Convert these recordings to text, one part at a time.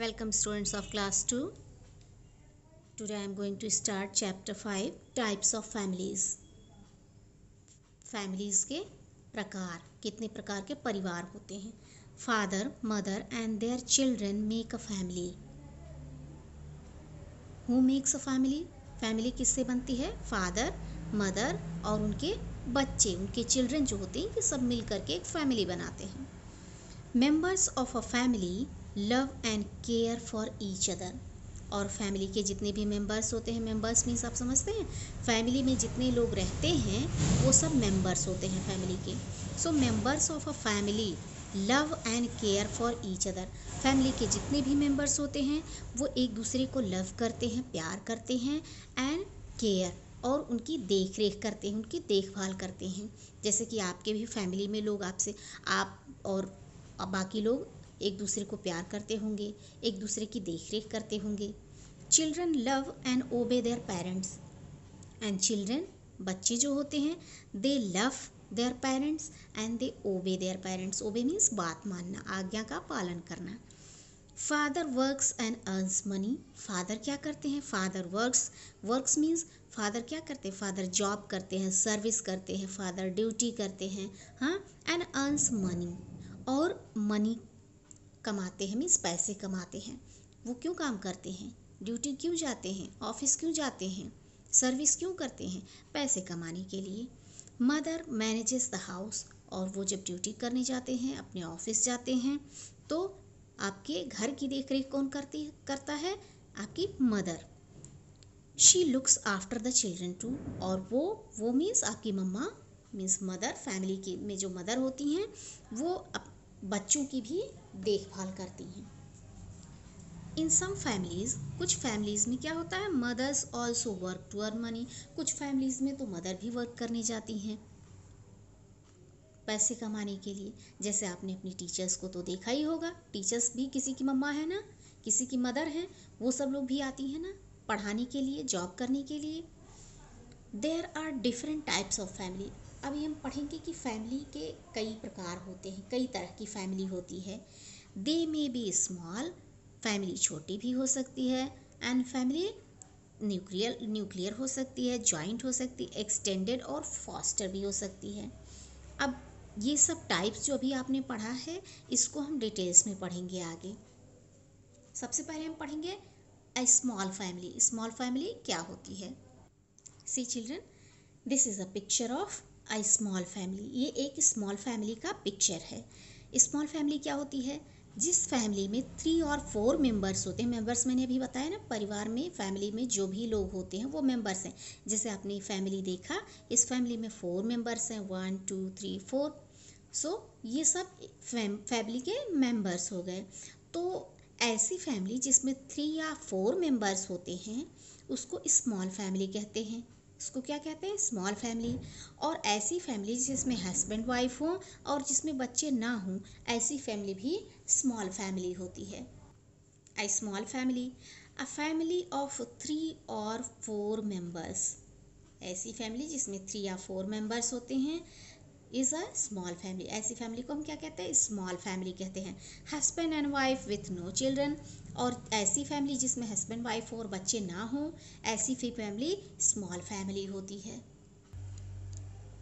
Welcome, students of class 2. Today I am going to start chapter 5 types of families. Families के प्रकार, कितने प्रकार के परिवार होते हैं? Father mother and their children make a family who makes a family family किससे बनती है? फादर मदर और उनके बच्चे, उनके चिल्ड्रन जो होते हैं, ये सब मिल करके एक फैमिली बनाते हैं. Members of a family love and care for each other और फैमिली के जितने भी मेंबर्स होते हैं मेंबर्स मीन्स आप समझते हैं? फैमिली में जितने लोग रहते हैं, वो सब मेंबर्स होते हैं फैमिली के। So members of a family love and care for each other family के जितने भी मेंबर्स होते हैं, वो एक दूसरे को लव करते हैं, प्यार करते हैं एंड केयर और उनकी देख रेख करते हैं, उनकी देखभाल करते हैं। जैसे कि आपके भी फैमिली में लोग आपसे, आप और बाकी लोग एक दूसरे को प्यार करते होंगे, एक दूसरे की देख रेख करते होंगे। Children love and obey their parents and children बच्चे जो होते हैं they love their parents and they obey their parents ओबे मीन्स बात मानना, आज्ञा का पालन करना। Father works and earns money father क्या करते हैं? Father works works means father क्या करते हैं? फादर जॉब करते हैं सर्विस करते हैं फादर ड्यूटी करते हैं हाँ एंड अर्नस मनी और मनी कमाते हैं मीन्स पैसे कमाते हैं। वो क्यों काम करते हैं? ड्यूटी क्यों जाते हैं? ऑफ़िस क्यों जाते हैं? सर्विस क्यों करते हैं? पैसे कमाने के लिए। मदर मैनेजेस द हाउस और वो जब ड्यूटी करने जाते हैं, अपने ऑफ़िस जाते हैं तो आपके घर की देख रेख कौन करती करता है आपकी mother she looks after the children too और वो वो मीन्स आपकी मम्मा मीन्स मदर फैमिली की में जो मदर होती हैं, वो बच्चों की भी देखभाल करती हैं। इन सम फैमिलीज़ कुछ फैमिलीज़ में क्या होता है? Mothers also work to earn money कुछ फैमिलीज़ में तो मदर भी वर्क करने जाती हैं। पैसे कमाने के लिए। जैसे आपने अपनी टीचर्स को तो देखा ही होगा। टीचर्स भी किसी की मम्मा है ना? किसी की मदर है? वो सब लोग भी आती हैं ना? पढ़ाने के लिए जॉब करने के लिए। There are different types of family अभी हम पढ़ेंगे कि फैमिली के कई प्रकार होते हैं, कई तरह की फैमिली होती है। They may be small family छोटी भी हो सकती है एंड फैमिली न्यूक्लियर न्यूक्लियर हो सकती है जॉइंट हो सकती है एक्सटेंडेड और फॉस्टर भी हो सकती है। अब ये सब टाइप्स जो अभी आपने पढ़ा है, इसको हम डिटेल्स में पढ़ेंगे आगे। सबसे पहले हम पढ़ेंगे a small family small family क्या होती है? See children this is a picture of a small family ये एक स्मॉल फैमिली का पिक्चर है। स्मॉल फैमिली क्या होती है? जिस फैमिली में थ्री और फोर मेंबर्स होते हैं मेंबर्स मैंने अभी बताया ना, परिवार में फैमिली में जो भी लोग होते हैं, वो मेंबर्स हैं। जैसे आपने फैमिली देखा, इस फैमिली में फोर मेंबर्स हैं one two three four so ये सब फैमिली के मेंबर्स हो गए। तो ऐसी फैमिली जिसमें थ्री या फोर मेंबर्स होते हैं, उसको स्मॉल फैमिली कहते हैं। इसको क्या कहते हैं? स्मॉल फैमिली और ऐसी फैमिली जिसमें हस्बैंड वाइफ हो और जिसमें बच्चे ना हों, ऐसी फैमिली भी स्मॉल फैमिली होती है। A small family a family of three और फोर मेंबर्स ऐसी फैमिली जिसमें थ्री या फोर मेंबर्स होते हैं इज़ अ स्मॉल फैमिली ऐसी फैमिली को हम क्या कहते हैं? स्मॉल फैमिली कहते हैं। Husband and wife with no children और ऐसी फैमिली जिसमें हस्बैंड वाइफ और बच्चे ना हों, ऐसी फिर फैमिली स्मॉल फैमिली होती है।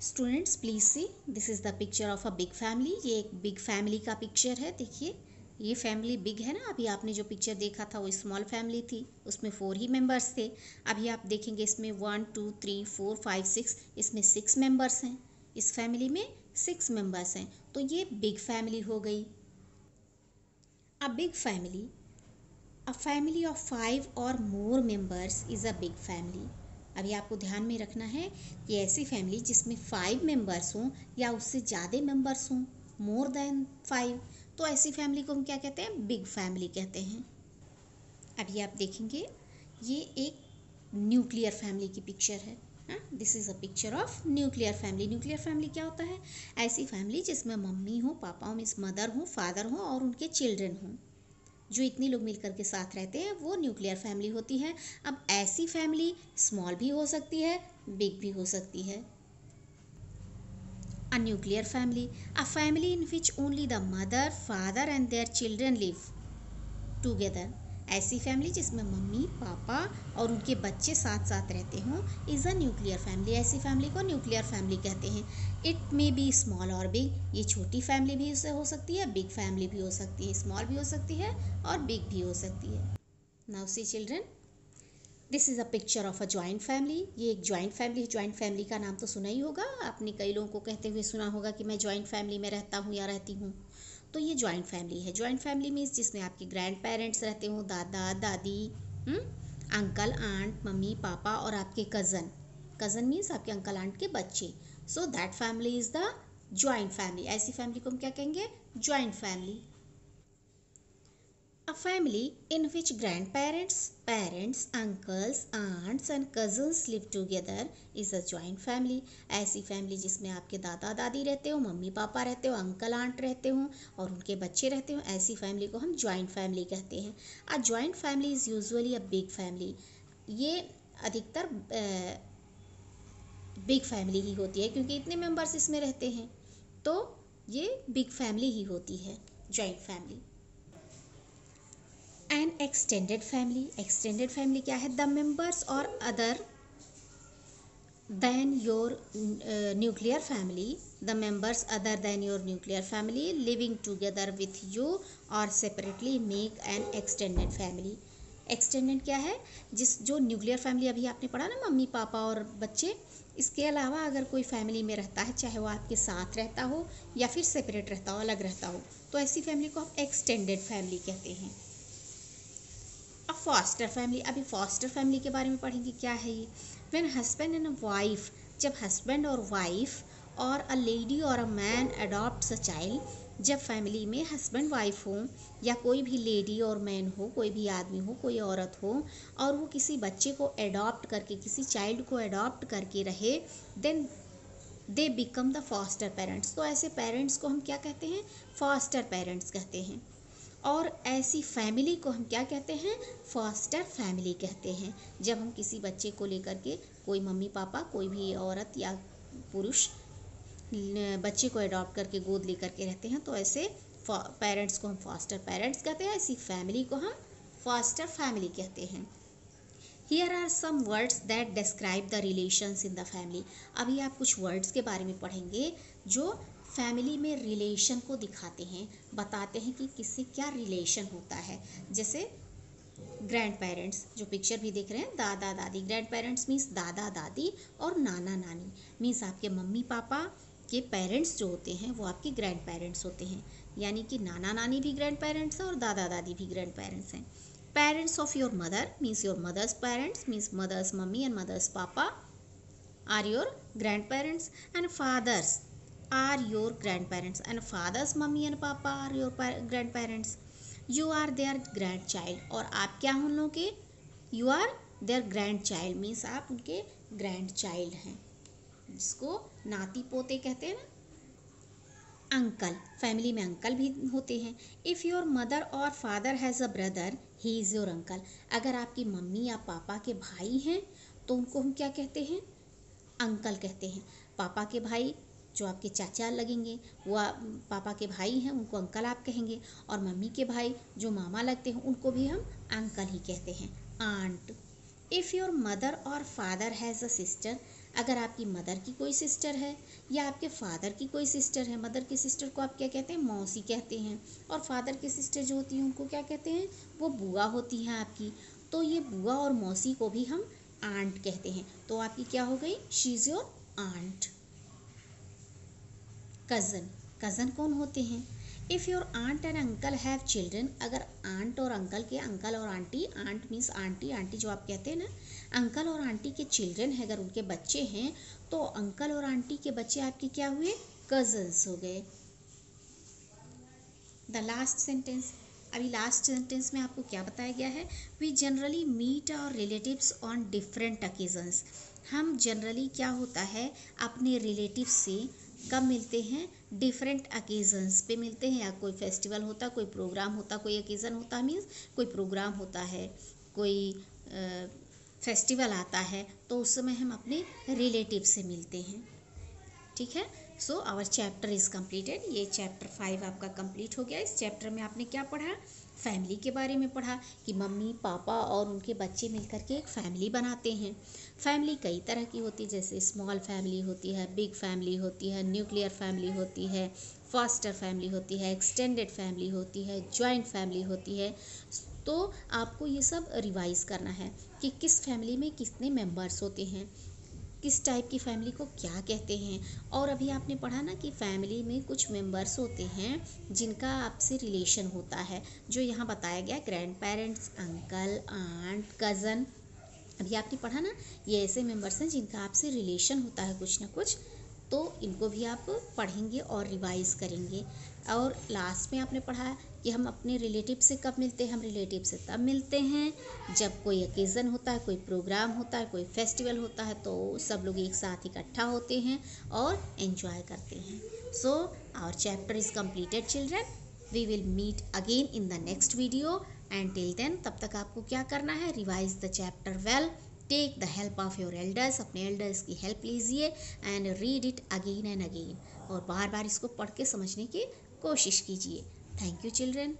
Students please see this is the picture of a big family ये एक बिग फैमिली का पिक्चर है, देखिए। ये फैमिली बिग है ना? अभी आपने जो पिक्चर देखा था, वो स्मॉल फैमिली थी। उसमें फोर ही मेंबर्स थे। अभी आप देखेंगे इसमें one two three four five six इसमें सिक्स मेंबर्स हैं। इस फैमिली में सिक्स मेंबर्स हैं। तो ये बिग फैमिली हो गई। A big family a family of five और more members is a big family अभी आपको ध्यान में रखना है कि ऐसी फैमिली जिसमें फाइव मेंबर्स हों या उससे ज़्यादा मेंबर्स हों मोर देन फाइव तो ऐसी फैमिली को हम क्या कहते हैं? बिग फैमिली कहते हैं। अभी आप देखेंगे, ये एक न्यूक्लियर फैमिली की पिक्चर है this is a picture of nuclear family nuclear family क्या होता है? ऐसी फैमिली जिसमें मम्मी हो, पापा हो मीन्स मदर हो फादर हो और उनके चिल्ड्रन हों। जो इतने लोग मिलकर के साथ रहते हैं, वो न्यूक्लियर फैमिली होती है। अब ऐसी फैमिली स्मॉल भी हो सकती है बिग भी हो सकती है। A nuclear family a family in which only the mother father and their children live together ऐसी फैमिली जिसमें मम्मी, पापा और उनके बच्चे साथ साथ रहते हों इज़ अ न्यूक्लियर फैमिली ऐसी फैमिली को न्यूक्लियर फैमिली कहते हैं। इट मे बी स्मॉल और बिग ये छोटी फैमिली भी उससे हो सकती है बिग फैमिली भी हो सकती है स्मॉल भी हो सकती है और बिग भी हो सकती है। Now see children this is a picture of a joint family ये एक जॉइंट फैमिली है। जॉइंट फैमिली का नाम तो सुना ही होगा। आपने कई लोगों को कहते हुए सुना होगा कि मैं जॉइंट फैमिली में रहता हूँ या रहती हूँ। तो ये ज्वाइंट फैमिली है। ज्वाइंट फैमिली मीन्स जिसमें आपके ग्रैंड पेरेंट्स रहते हो, दादा, दादी हुँ? अंकल आंट मम्मी, पापा और आपके कज़न कज़न मीन्स आपके अंकल आंट के बच्चे। So that family is the joint family ऐसी फैमिली को हम क्या कहेंगे? Joint family A family in which grandparents, parents, uncles, aunts and cousins live together is a joint family. ऐसी family जिसमें आपके दादा दादी रहते हो मम्मी पापा रहते हो अंकल आंट रहते हो और उनके बच्चे रहते हो ऐसी फैमिली को हम जॉइंट फैमिली कहते हैं। A joint family is usually a big family ये अधिकतर बिग फैमिली ही होती है क्योंकि इतने मेंबर्स इसमें रहते हैं। तो ये बिग फैमिली ही होती है joint family an extended family extended family क्या है? द मेंबर्स और other than your nuclear family the members other than your nuclear family living together with you और separately make an extended family extended क्या है? जिस जो nuclear family अभी आपने पढ़ा ना, मम्मी, पापा और बच्चे, इसके अलावा अगर कोई फैमिली में रहता है, चाहे वो आपके साथ रहता हो या फिर सेपरेट रहता हो, अलग रहता हो तो ऐसी फैमिली को आप एक्सटेंडेड फैमिली कहते हैं। अब फॉस्टर फैमिली अभी फॉस्टर फैमिली के बारे में पढ़ेंगे, क्या है ये? When husband and a wife जब हस्बैंड और वाइफ और अ लेडी और a man adopt a child जब फैमिली में हस्बैंड वाइफ हो, या कोई भी लेडी और मैन हो, कोई भी आदमी हो, कोई औरत हो, और वो किसी बच्चे को अडॉप्ट करके, किसी चाइल्ड को अडॉप्ट करके रहे then they become the foster parents तो ऐसे पेरेंट्स को हम क्या कहते हैं? फॉस्टर पेरेंट्स कहते हैं। और ऐसी फैमिली को हम क्या कहते हैं? फॉस्टर फैमिली कहते हैं। जब हम किसी बच्चे को लेकर के कोई मम्मी पापा, कोई भी औरत या पुरुष बच्चे को अडॉप्ट करके गोद लेकर के रहते हैं तो ऐसे पेरेंट्स को हम फॉस्टर पेरेंट्स कहते हैं। ऐसी फैमिली को हम फॉस्टर फैमिली कहते हैं। Here are some words that describe the relations in the family अभी आप कुछ वर्ड्स के बारे में पढ़ेंगे जो फैमिली में रिलेशन को दिखाते हैं, बताते हैं कि किससे क्या रिलेशन होता है। जैसे ग्रैंड पेरेंट्स जो पिक्चर भी देख रहे हैं, दादा दादी। ग्रैंड पेरेंट्स मीन्स दादा दादी और नाना नानी। मीन्स आपके मम्मी पापा के पेरेंट्स जो होते हैं, वो आपके ग्रैंड पेरेंट्स होते हैं। यानी कि नाना नानी भी ग्रैंड पेरेंट्स हैं और दादा दादी भी ग्रैंड पेरेंट्स हैं। Parents of your mother means your mother's parents means mother's mummy and mother's papa are your grand parents and father's are your grandparents and father's mummy and papa are your grandparents you are their grandchild और आप क्या उन लोगों के you are their grandchild means आप उनके grandchild हैं जिसको नाती पोते कहते हैं ना अंकल फैमिली में अंकल भी होते हैं इफ़ योर मदर और father has a brother he is your uncle अगर आपकी मम्मी या पापा के भाई हैं तो उनको हम क्या कहते हैं अंकल कहते हैं पापा के भाई जो आपके चाचा लगेंगे, वो पापा के भाई हैं, उनको अंकल आप कहेंगे और मम्मी के भाई जो मामा लगते हैं, उनको भी हम अंकल ही कहते हैं। आंट इफ़ योर मदर और फादर हैज़ अ सिस्टर अगर आपकी मदर की कोई सिस्टर है या आपके फादर की कोई सिस्टर है मदर की सिस्टर को आप क्या कहते हैं? मौसी कहते हैं। और फादर की सिस्टर जो होती हैं, उनको क्या कहते हैं? वो बुआ होती हैं आपकी। तो ये बुआ और मौसी को भी हम आंट कहते हैं। तो आपकी क्या हो गई? She is your aunt cousin cousin कौन होते हैं? If your aunt and uncle have children अगर आंट और अंकल के अंकल और auntie aunt means auntie auntie जो आप कहते हैं ना अंकल और आंटी के चिल्ड्रन है, अगर उनके बच्चे हैं तो अंकल और आंटी के बच्चे आपके क्या हुए? कजन्स हो गए। द लास्ट सेंटेंस अभी लास्ट सेंटेंस में आपको क्या बताया गया है? We generally meet our relatives on different occasions हम जनरली क्या होता है? अपने रिलेटिव से कब मिलते हैं? डिफरेंट अकेजन्स पे मिलते हैं या कोई फेस्टिवल होता, कोई प्रोग्राम होता, कोई अकेज़न होता मीन्स कोई प्रोग्राम होता है, कोई फेस्टिवल आता है तो उस समय हम अपने रिलेटिव से मिलते हैं। ठीक है? So our chapter is completed ये चैप्टर फाइव आपका कंप्लीट हो गया। इस चैप्टर में आपने क्या पढ़ा? फैमिली के बारे में पढ़ा कि मम्मी, पापा और उनके बच्चे मिलकर के एक फैमिली बनाते हैं। फैमिली कई तरह की होती है, जैसे स्मॉल फैमिली होती है, बिग फैमिली होती है, न्यूक्लियर फैमिली होती है, फास्टर फैमिली होती है, एक्सटेंडेड फैमिली होती है जॉइंट फैमिली होती है। तो आपको ये सब रिवाइज करना है कि किस फैमिली में कितने मेंबर्स होते हैं। किस टाइप की फैमिली को क्या कहते हैं? और अभी आपने पढ़ा ना कि फैमिली में कुछ मेंबर्स होते हैं जिनका आपसे रिलेशन होता है, जो यहाँ बताया गया grand parents uncle aunt cousin अभी आपने पढ़ा ना, ये ऐसे मेंबर्स हैं जिनका आपसे रिलेशन होता है कुछ ना कुछ। तो इनको भी आप पढ़ेंगे और रिवाइज करेंगे। और लास्ट में आपने पढ़ा कि हम अपने रिलेटिव से कब मिलते हैं? हम रिलेटिव से तब मिलते हैं। जब कोई ओकेज़न होता है, कोई प्रोग्राम होता है, कोई फेस्टिवल होता है तो सब लोग एक साथ इकट्ठा होते हैं और एंजॉय करते हैं। So our chapter is completed children we will meet again in the next video and till then तब तक आपको क्या करना है? Revise the chapter well take the help of your elders अपने एल्डर्स की हेल्प लीजिए and read it again and again और बार बार इसको पढ़ के समझने की कोशिश कीजिए। Thank you children